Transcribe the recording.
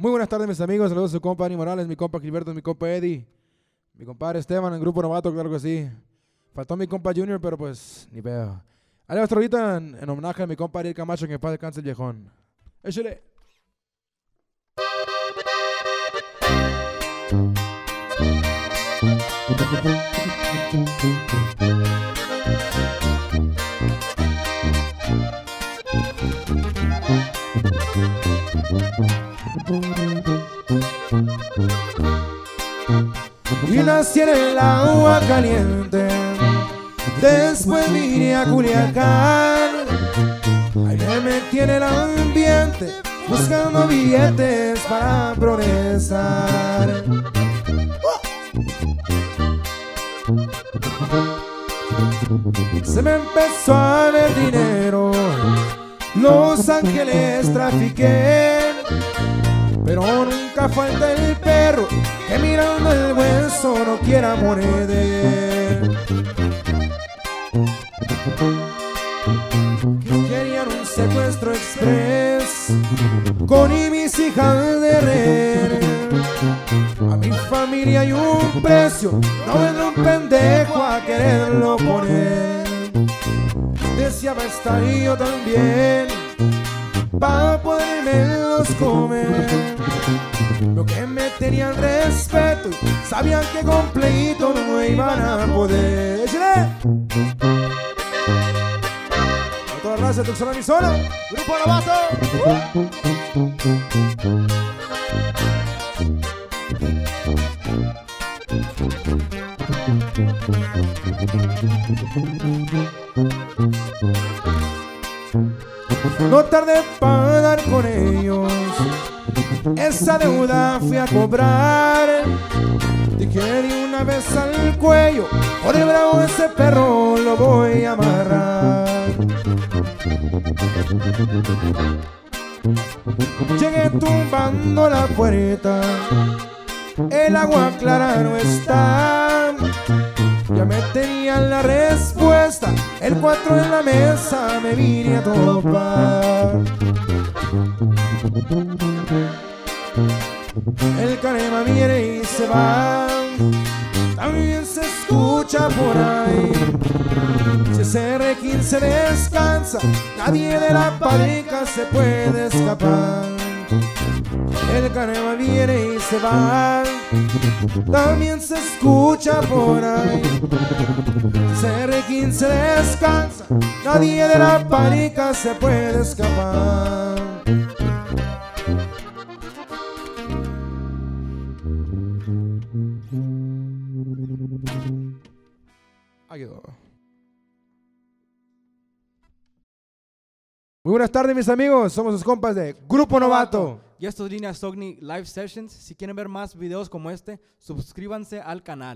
Muy buenas tardes, mis amigos. Saludos a su compa Ani Morales, mi compa Gilberto, mi compa Eddie, mi compadre Esteban, el grupo novato, claro que sí. Faltó mi compa Junior, pero pues ni pedo. Ahí va ahorita en, en homenaje a mi compa Ariel Camacho, que en paz descanse el viejón. Échale. Y nací en el agua caliente. Después vine a Culiacán. Ahí me metí en el ambiente Buscando billetes para progresar. Se me empezó a ver dinero. Los ángeles trafiqué Pero nunca falta el perro Que mirando el hueso no quiera morder Que querían un secuestro express Con y mis hijas de red a mi familia hay un precio, no vendrá un pendejo a quererlo poner. Deseaba estar yo también, para poderme comer. Lo que me tenían respeto, sabían que completo no iban a poder. A toda raza, Tuxtla Arizona, Grupo Novato. No tardé para dar con ellos. Esa deuda fui a cobrar. Dije de una vez al cuello. Por el bravo ese perro lo voy a amarrar. Llegué tumbando la puerta. El agua clara no está. Ya me tenían la respuesta. El 4 en la mesa me vine a topar. El canema viene y se va. También se escucha por ahí. Si ese R15 descansa, nadie de la pareja se puede escapar. El canema viene y se va. También se escucha por ahí. CR15 descansa, nadie de la pareja se puede escapar. Ahí quedó. Muy buenas tardes, mis amigos. Somos los compas de Grupo Novato. Y esto es Línea Sogni Live Sessions. Si quieren ver más videos como este, suscríbanse al canal.